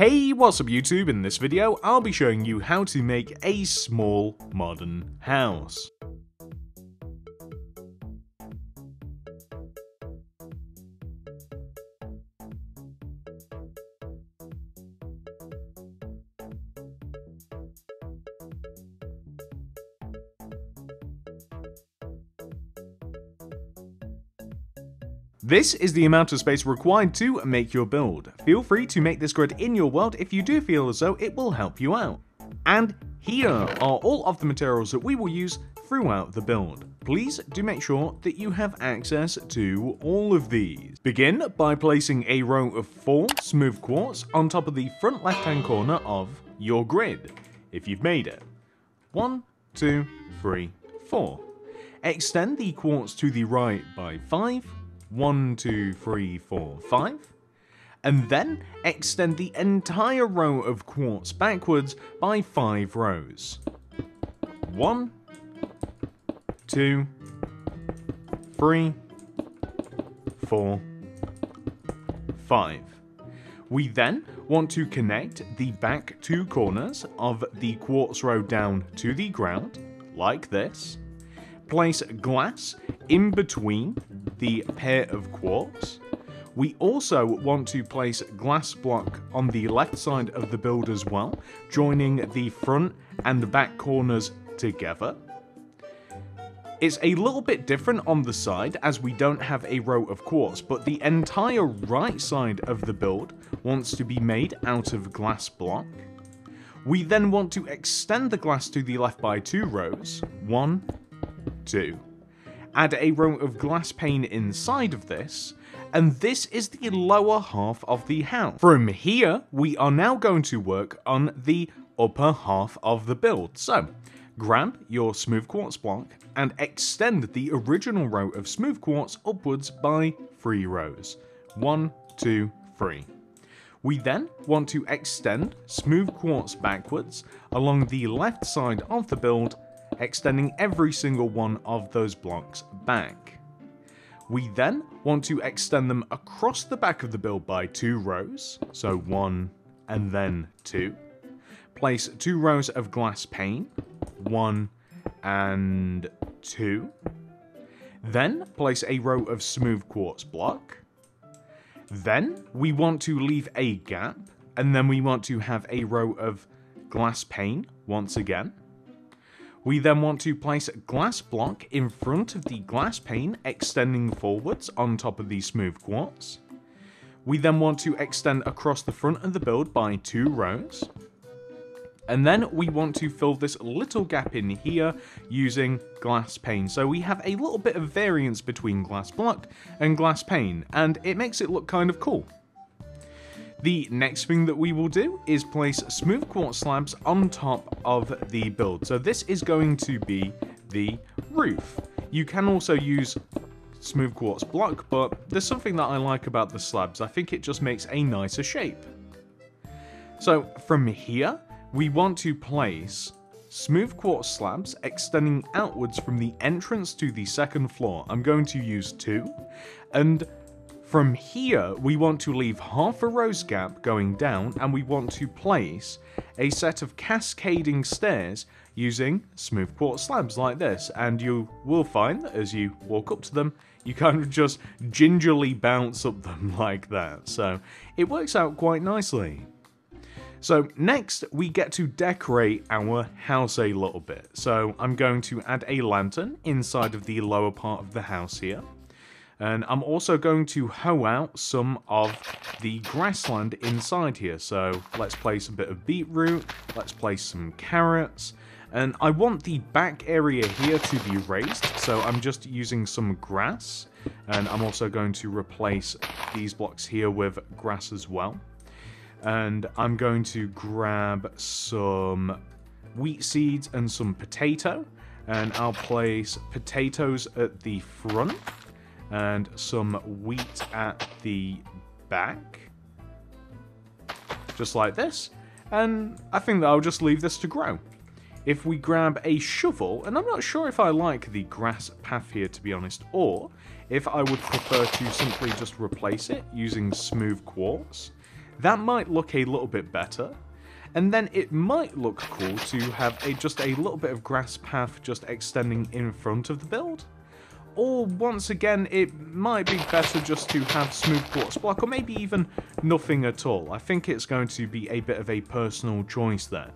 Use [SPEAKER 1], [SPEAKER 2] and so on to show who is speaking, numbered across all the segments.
[SPEAKER 1] Hey, what's up YouTube? In this video, I'll be showing you how to make a small modern house. This is the amount of space required to make your build. Feel free to make this grid in your world if you do feel as though it will help you out. And here are all of the materials that we will use throughout the build. Please do make sure that you have access to all of these. Begin by placing a row of 4 smooth quartz on top of the front left hand corner of your grid, if you've made it. One, two, three, four. Extend the quartz to the right by 5, one, two, three, four, five. And then extend the entire row of quartz backwards by five rows. One, two, three, four, five. We then want to connect the back two corners of the quartz row down to the ground, like this. Place glass in between the pair of quartz. We also want to place glass block on the left side of the build as well, joining the front and the back corners together. It's a little bit different on the side as we don't have a row of quartz, but the entire right side of the build wants to be made out of glass block. We then want to extend the glass to the left by two rows, one, two add a row of glass pane inside of this, and this is the lower half of the house. From here, we are now going to work on the upper half of the build. So, grab your smooth quartz block and extend the original row of smooth quartz upwards by three rows. One, two, three. We then want to extend smooth quartz backwards along the left side of the build extending every single one of those blocks back. We then want to extend them across the back of the build by two rows, so one and then two. Place two rows of glass pane, one and two. Then place a row of smooth quartz block. Then we want to leave a gap, and then we want to have a row of glass pane once again. We then want to place a glass block in front of the glass pane extending forwards on top of the smooth quartz. We then want to extend across the front of the build by two rows. And then we want to fill this little gap in here using glass pane. So we have a little bit of variance between glass block and glass pane, and it makes it look kind of cool. The next thing that we will do is place smooth quartz slabs on top of the build. So this is going to be the roof. You can also use smooth quartz block, but there's something that I like about the slabs. I think it just makes a nicer shape. So from here, we want to place smooth quartz slabs extending outwards from the entrance to the second floor. I'm going to use two, and from here, we want to leave half a rose gap going down and we want to place a set of cascading stairs using smooth quartz slabs like this. And you will find that as you walk up to them, you kind of just gingerly bounce up them like that. So it works out quite nicely. So next we get to decorate our house a little bit. So I'm going to add a lantern inside of the lower part of the house here. And I'm also going to hoe out some of the grassland inside here. So let's place a bit of beetroot, let's place some carrots, and I want the back area here to be raised, so I'm just using some grass, and I'm also going to replace these blocks here with grass as well. And I'm going to grab some wheat seeds and some potato, and I'll place potatoes at the front, and some wheat at the back. Just like this. And I think that I'll just leave this to grow. If we grab a shovel, and I'm not sure if I like the grass path here to be honest, or if I would prefer to simply just replace it using smooth quartz, that might look a little bit better. And then it might look cool to have a just a little bit of grass path just extending in front of the build. Or once again, it might be better just to have smooth quartz block, or maybe even nothing at all. I think it's going to be a bit of a personal choice there.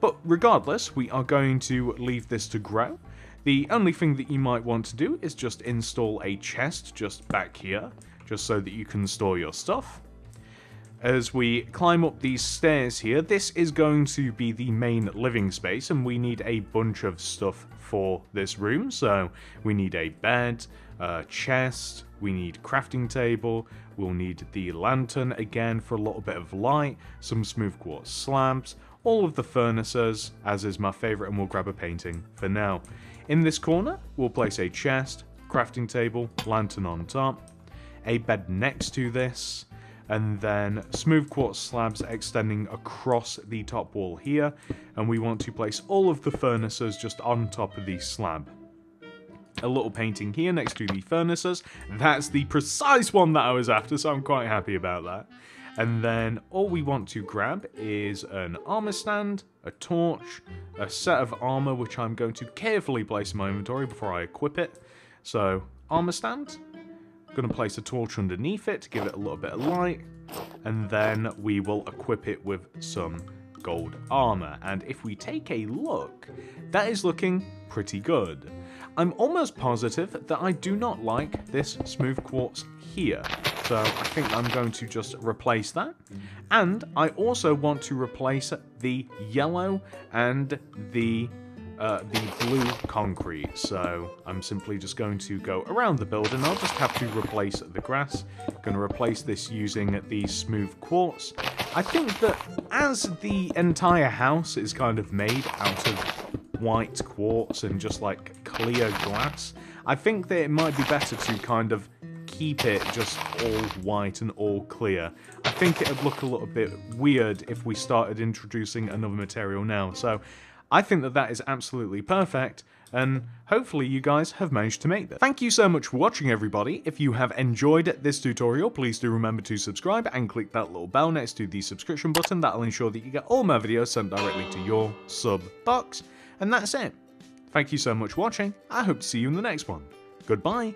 [SPEAKER 1] But regardless, we are going to leave this to grow. The only thing that you might want to do is just install a chest just back here, just so that you can store your stuff. As we climb up these stairs here, this is going to be the main living space, and we need a bunch of stuff for this room. So we need a bed, a chest, we need crafting table, we'll need the lantern again for a little bit of light, some smooth quartz slabs, all of the furnaces, as is my favourite, and we'll grab a painting for now. In this corner, we'll place a chest, crafting table, lantern on top, a bed next to this, and then smooth quartz slabs extending across the top wall here, and we want to place all of the furnaces just on top of the slab. A little painting here next to the furnaces. That's the precise one that I was after, so I'm quite happy about that. And then all we want to grab is an armor stand, a torch, a set of armor which I'm going to carefully place in my inventory before I equip it. So armor stand, Going to place a torch underneath it to give it a little bit of light. And then we will equip it with some gold armor. And if we take a look, that is looking pretty good. I'm almost positive that I do not like this smooth quartz here. So I think I'm going to just replace that. And I also want to replace the yellow and the uh, the blue concrete. So I'm simply just going to go around the building. I'll just have to replace the grass. Going to replace this using the smooth quartz. I think that as the entire house is kind of made out of white quartz and just like clear glass, I think that it might be better to kind of keep it just all white and all clear. I think it would look a little bit weird if we started introducing another material now. So I think that that is absolutely perfect, and hopefully you guys have managed to make that. Thank you so much for watching everybody. If you have enjoyed this tutorial, please do remember to subscribe and click that little bell next to the subscription button. That'll ensure that you get all my videos sent directly to your sub box. And that's it. Thank you so much for watching. I hope to see you in the next one. Goodbye.